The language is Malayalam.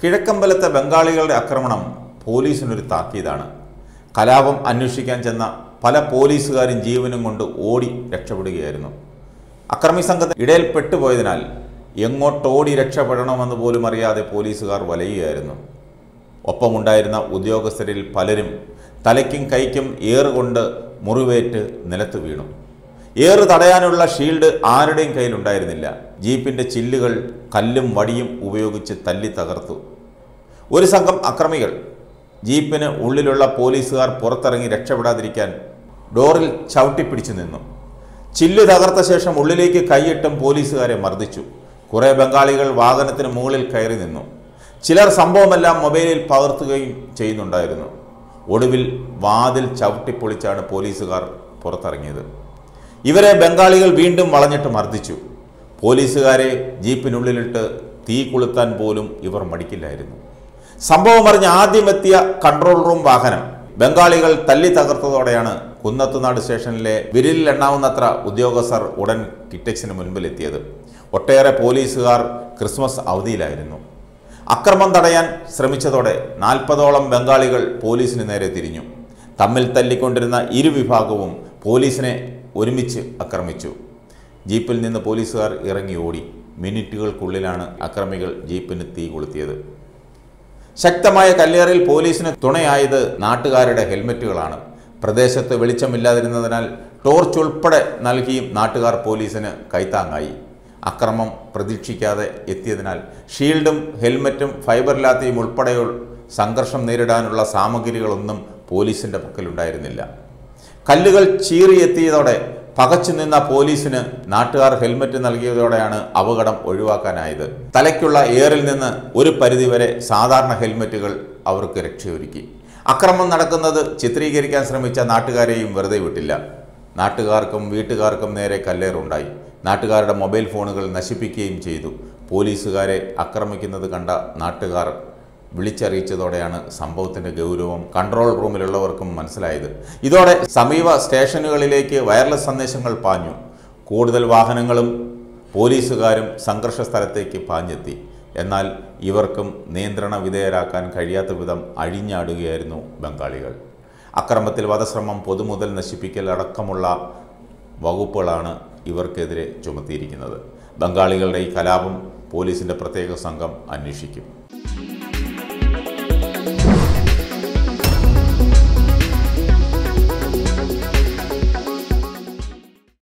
കിഴക്കമ്പലത്തെ ബംഗാളികളുടെ ആക്രമണം പോലീസിനൊരു താക്കീതാണ്. കലാപം അന്വേഷിക്കാൻ ചെന്ന പല പോലീസുകാരും ജീവനും കൊണ്ട് ഓടി രക്ഷപ്പെടുകയായിരുന്നു. അക്രമി സംഘത്തിന് ഇടയിൽ പെട്ടുപോയതിനാൽ എങ്ങോട്ടോടി രക്ഷപ്പെടണമെന്ന് പോലും അറിയാതെ പോലീസുകാർ വലയുകയായിരുന്നു. ഒപ്പമുണ്ടായിരുന്ന ഉദ്യോഗസ്ഥരിൽ പലരും തലയ്ക്കും കൈക്കും ഏറുകൊണ്ട് മുറിവേറ്റ് നിലത്ത് വീണു. ഏറ് തടയാനുള്ള ഷീൽഡ് ആരുടെയും കയ്യിലുണ്ടായിരുന്നില്ല. ജീപ്പിന്റെ ചില്ലുകൾ കല്ലും വടിയും ഉപയോഗിച്ച് തല്ലി തകർത്തു. ഒരു സംഘം അക്രമികൾ ജീപ്പിന് ഉള്ളിലുള്ള പോലീസുകാർ പുറത്തിറങ്ങി രക്ഷപ്പെടാതിരിക്കാൻ ഡോറിൽ ചവിട്ടിപ്പിടിച്ചു നിന്നു. ചില്ല് തകർത്ത ശേഷം ഉള്ളിലേക്ക് കൈയിട്ടും പോലീസുകാരെ മർദ്ദിച്ചു. കുറേ ബംഗാളികൾ വാഹനത്തിന് മുകളിൽ കയറി നിന്നു. ചിലർ സംഭവമെല്ലാം മൊബൈലിൽ പകർത്തുകയും ചെയ്യുന്നുണ്ടായിരുന്നു. ഒടുവിൽ വാതിൽ ചവിട്ടിപ്പൊളിച്ചാണ് പോലീസുകാർ പുറത്തിറങ്ങിയത്. ഇവരെ ബംഗാളികൾ വീണ്ടും വളഞ്ഞിട്ട് മർദ്ദിച്ചു. പോലീസുകാരെ ജീപ്പിനുള്ളിലിട്ട് തീ കൊളുത്താൻ പോലും ഇവർ മടിക്കില്ലായിരുന്നു. സംഭവം അറിഞ്ഞ് ആദ്യമെത്തിയ കൺട്രോൾ റൂം വാഹനം ബംഗാളികൾ തല്ലി തകർത്തതോടെയാണ് കുന്നത്തുനാട് സ്റ്റേഷനിലെ വിരലിൽ എണ്ണാവുന്നത്ര ഉദ്യോഗസ്ഥർ ഉടൻ കിറ്റക്സിന് മുൻപിലെത്തിയത്. ഒട്ടേറെ പോലീസുകാർ ക്രിസ്മസ് അവധിയിലായിരുന്നു. അക്രമം തടയാൻ ശ്രമിച്ചതോടെ നാൽപ്പതോളം ബംഗാളികൾ പോലീസിന് നേരെ തിരിഞ്ഞു. തമ്മിൽ തല്ലിക്കൊണ്ടിരുന്ന ഇരുവിഭാഗവും പോലീസിനെ ഒരുമിച്ച് ആക്രമിച്ചു. ജീപ്പിൽ നിന്ന് പോലീസുകാർ ഇറങ്ങി ഓടി. മിനിറ്റുകൾക്കുള്ളിലാണ് അക്രമികൾ ജീപ്പിന് തീ കൊളുത്തിയത്. ശക്തമായ കല്ലേറിൽ പോലീസിന് തുണയായത് നാട്ടുകാരുടെ ഹെൽമറ്റുകളാണ്. പ്രദേശത്ത് വെളിച്ചമില്ലാതിരുന്നതിനാൽ ടോർച്ച് ഉൾപ്പെടെ നൽകിയും നാട്ടുകാർ പോലീസിന് കൈത്താങ്ങായി. അക്രമം പ്രതീക്ഷിക്കാതെ എത്തിയതിനാൽ ഷീൽഡും ഹെൽമറ്റും ഫൈബർ ലാത്തിയും ഉൾപ്പെടെയുള്ള സംഘർഷം നേരിടാനുള്ള സാമഗ്രികളൊന്നും പോലീസിന്റെ പക്കലുണ്ടായിരുന്നില്ല. കല്ലുകൾ ചീറിയെത്തിയതോടെ പകച്ചു നിന്ന പോലീസിന് നാട്ടുകാർ ഹെൽമറ്റ് നൽകിയതോടെയാണ് അപകടം ഒഴിവാക്കാനായത്. തലയ്ക്കുള്ള എയറിൽ നിന്ന് ഒരു പരിധിവരെ സാധാരണ ഹെൽമറ്റുകൾ അവർക്ക് രക്ഷയൊരുക്കി. അക്രമം നടക്കുന്നത് ചിത്രീകരിക്കാൻ ശ്രമിച്ച നാട്ടുകാരെയും വെറുതെ വിട്ടില്ല. നാട്ടുകാർക്കും വീട്ടുകാർക്കും നേരെ കല്ലേറുണ്ടായി. നാട്ടുകാരുടെ മൊബൈൽ ഫോണുകൾ നശിപ്പിക്കുകയും ചെയ്തു. പോലീസുകാരെ ആക്രമിക്കുന്നത് കണ്ട നാട്ടുകാർ വിളിച്ചറിയിച്ചതോടെയാണ് സംഭവത്തിന്റെ ഗൗരവം കൺട്രോൾ റൂമിലുള്ളവർക്കും മനസ്സിലായത്. ഇതോടെ സമീപ സ്റ്റേഷനുകളിലേക്ക് വയർലെസ് സന്ദേശങ്ങൾ പാഞ്ഞു. കൂടുതൽ വാഹനങ്ങളും പോലീസുകാരും സംഘർഷ സ്ഥലത്തേക്ക് പാഞ്ഞെത്തി. എന്നാൽ ഇവർക്കും നിയന്ത്രണ വിധേയരാക്കാൻ കഴിയാത്ത വിധം അഴിഞ്ഞാടുകയായിരുന്നു ബംഗാളികൾ. അക്രമത്തിൽ വധശ്രമം പൊതുമുതൽ നശിപ്പിക്കൽ അടക്കമുള്ള വകുപ്പുകളാണ് ഇവർക്കെതിരെ ചുമത്തിയിരിക്കുന്നത്. ബംഗാളികളുടെ ഈ കലാപം പോലീസിന്റെ പ്രത്യേക സംഘം അന്വേഷിക്കും.